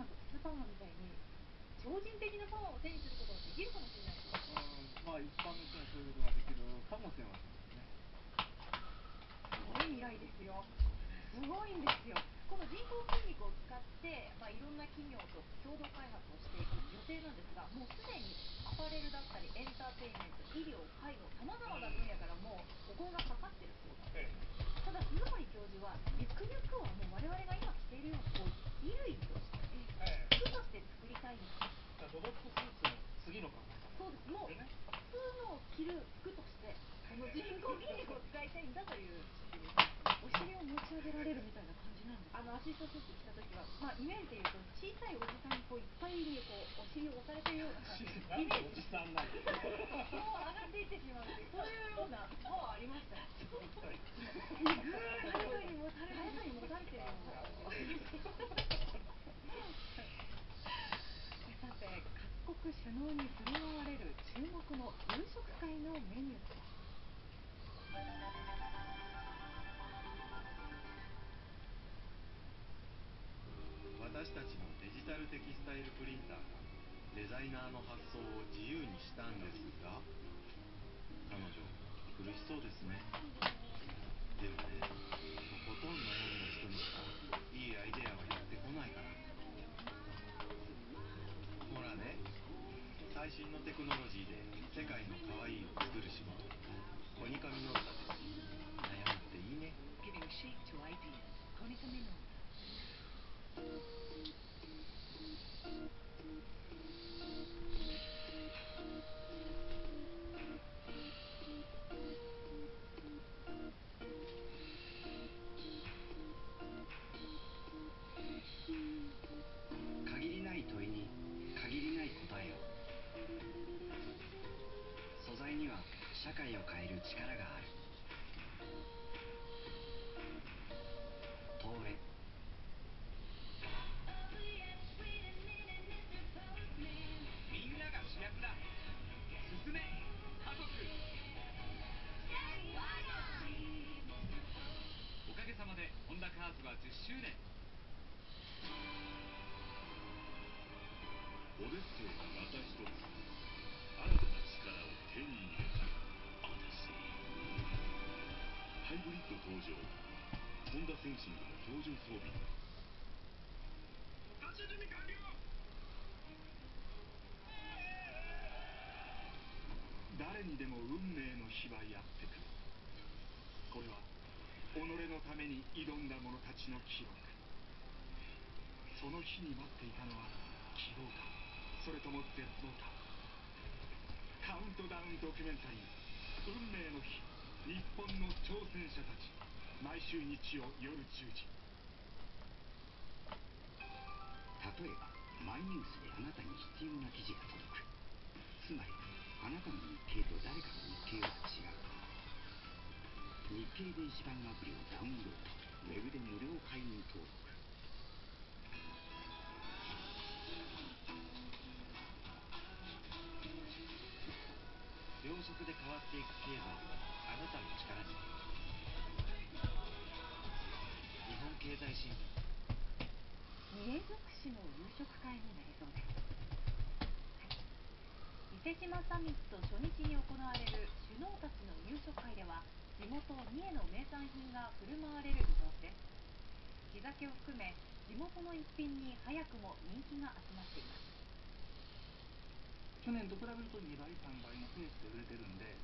マンとかスーパーマンみたいに超人的なパワーを手にすることができるかもしれないですうんまあ一般の人にそういうことができるかもしれませんねすごい未来ですよすごいんですよこの人工筋肉を使って、まあ、いろんな企業と共同開発をしていく予定なんですがもうすでにアパレルだったりエンターテインメント医療介護さまざまな分野からもうお声がかかってるそうなんですえ。ただ鈴森教授はゆくゆくはもう我々が今着ているようなこう衣類として作りたいんだだからドドックスーツの次の考え方そうですもうね普通の着る服としてこの人工筋肉を使いたいんだというお尻を持ち上げられるみたいな感じなんですあのアシストスーツ着た時は、まあ、イメージで言うと小さいおじさんにこういっぱいにこうお尻を押されてるような感じなんでおじさんなんだよこう上がっていってしまうっていうそういうようなパワーありましたよはい誰かに持たれ誰かに持たれてるようなさて各国首脳に振る舞われる注目の夕食会のメニュー。とは私たちのデジタルテキスタイルプリンターがデザイナーの発想を自由にしたんですが彼女苦しそうですね。でもね最新のテクノロジーで。社会を変える力がある。東レみんなが主役だ。進め。家族。おかげさまでホンダカーズは10周年。オデッセイがまた一つ新たな力を手に入れハイブリッド登場ホンダセンシングの標準装備発車準備完了誰にでも運命の日はやってくるこれは己のために挑んだ者たちの記録。その日に待っていたのは希望かそれとも絶望かカウントダウンドキュメンタリー「運命の日。日本の挑戦者たち」毎週日曜夜10時。例えばマイニュースであなたに必要な記事が届く。つまりあなたの日経と誰かの日経は違う。日経電子版アプリをダウンロード本経済新聞三重尽くし。の夕食会になりそうですはい伊勢志摩サミット初日に行われる首脳たちの夕食会では地元三重の名産品が振る舞われる見通しです地酒を含め地元の一品に早くも人気が集まっています去年と比べると2倍3倍のペースで売れてるんで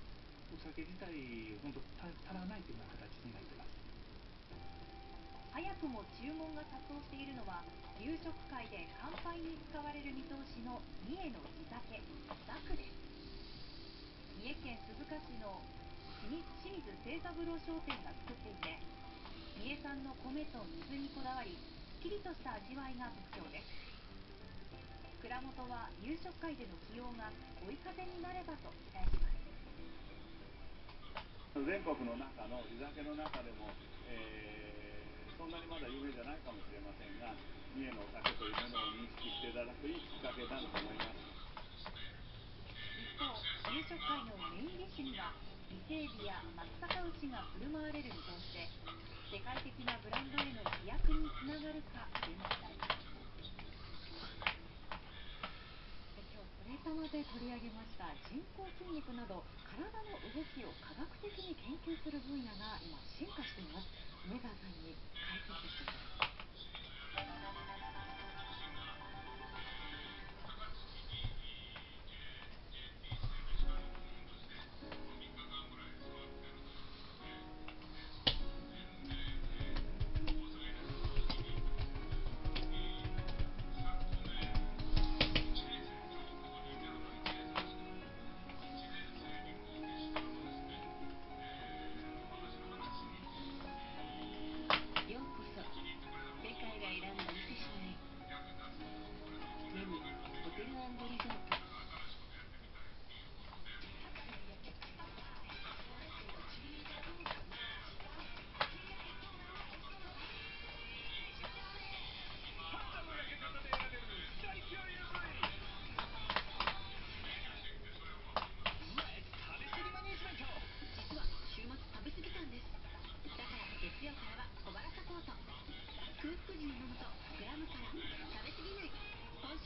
お酒自体本当足足らないというような形になってます。早くも注文が殺到しているのは夕食会で乾杯に使われる見通しの三重の地酒ザクです。三重県鈴鹿市の清水清三郎商店が作っていて三重産の米と水にこだわりすっきりとした味わいが特徴です。蔵元は夕食会での起用が追い風になればと期待します。全国の中の地酒の中でも、えーんなにまだ有名じゃないかもしれませんが三重のお酒というものを認識していただくいいきっか。けになると思います一方夕食会のメインディッシュには伊勢海老や松阪牛が振る舞われる見通しで世界的なブランドへの飛躍につながるか注目されます様で取り上げました人工筋肉など体の動きを科学的に研究する分野が今進化しています。梅沢さんに解説していただきます。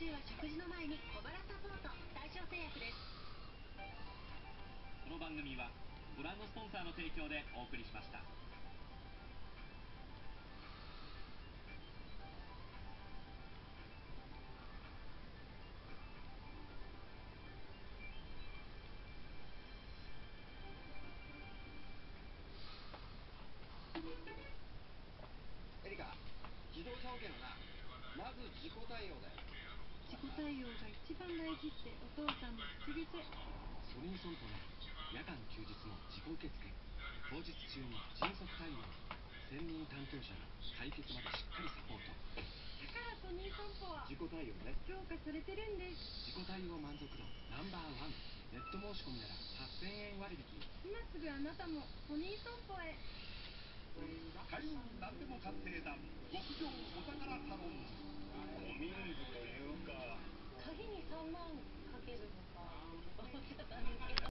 今週は食事の前に小腹サポート大正製薬です。この番組はご覧のスポンサーの提供でお送りしました。エリカ自動車保険はなまず自己対応だよ自己対応が一番大事ってお父さんの口癖ソニー損保ね夜間休日も自己受付当日中に迅速対応専任担当者が解決までしっかりサポート。だからソニー損保は自己対応ね。評価されてるんです。自己対応満足度ナンバーワンネット申し込みなら8000円割引。今すぐあなたもソニー損保へという開何でも鑑定団極上お宝頼む。ンおみというか鍵に3万かけるのかと思っちゃったんですけど。